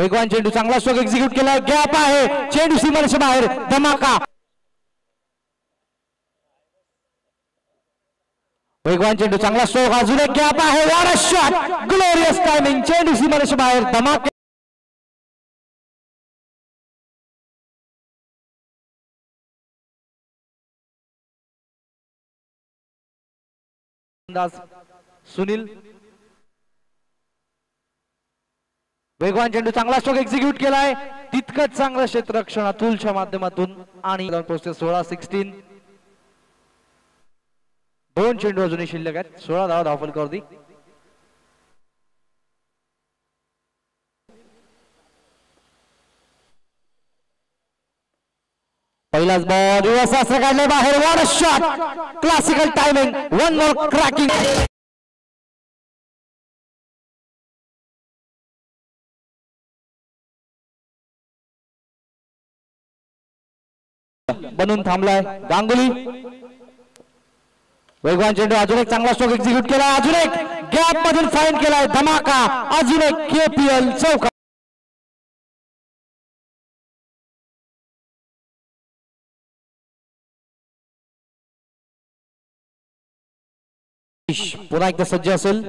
वेगवान चेंडू चांगला स्ट्रोक एक्झिक्यूट केला गॅप आहे. चेंडू सीमारेषा बाहेर. धमाका. वेगवान चेंडू चांगला स्ट्रोक अजून एक गॅप आहे. वार शॉट ग्लोरियस टायमिंग चेंडू सीमारेषा बाहेर. धमाके. सुनील. वेगवान चेंडू चांगला स्ट्रोक एक्झिक्यूट केलाय. तितकंच चांगलं क्षेत्ररक्षण अतुलच्या माध्यमातून आणि सोळा सिक्स्टीन दोन चेंडू अजूनही शिल्लक आहेत. सोळा धावा धावफल करदी पहिलाच बॉल रिव्हर्स अस्त्र काढले बाहेर. One shot classical timing one more cracking बनून थांबलाय. गांगुली. वेगवान चेंडू अजून एक चांगला स्ट्रोक एक्झिक्यूट केला अजून एक गॅप मधून फाईन केलाय. धमाका. अजून एक केपीएल चौका. पुन्हा एकदा सज्ज असेल.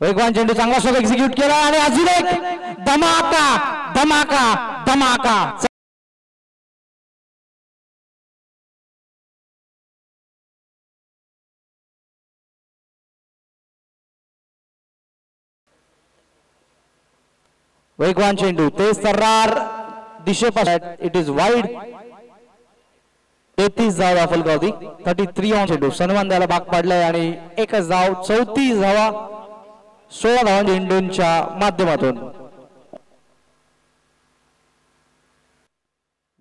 वेगवान चेंडू चांगला स्ट्रोक एक्झिक्यूट केला आणि अजून एक धमाका. धमाका. धमाका. वेगवान चेंडू ते सर्रार दिशेपासून इट इज वाईड तेहतीस धाव दाखल गावती थर्टी थ्री ऑन चेंडू सन्मान द्यायला भाग पाडलाय आणि एकच धाव चौतीस धावा सोळा धावा चेंडूंच्या माध्यमातून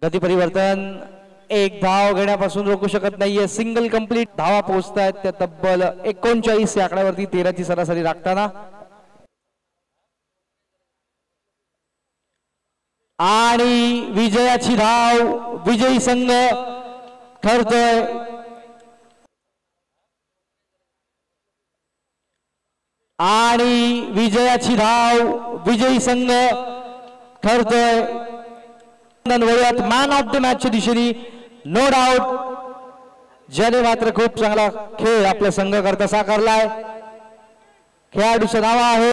गती परिवर्तन एक धाव घेण्यापासून रोखू शकत नाहीये सिंगल कंप्लीट धावा पोहोचतायत त्या तब्बल एकोणचाळीस या आकड्यावरती तेराची सरासरी राखताना आणि विजयाची धाव विजयी संघ ठरतोय आणि विजयाची धाव विजयी संघ ठरतोय वयात मॅन ऑफ द मॅचच्या दिशेने. नो डाऊट ज्याने मात्र खूप चांगला खेळ आपल्या संघ करता साकारलाय. खेळाडूचं नाव आहे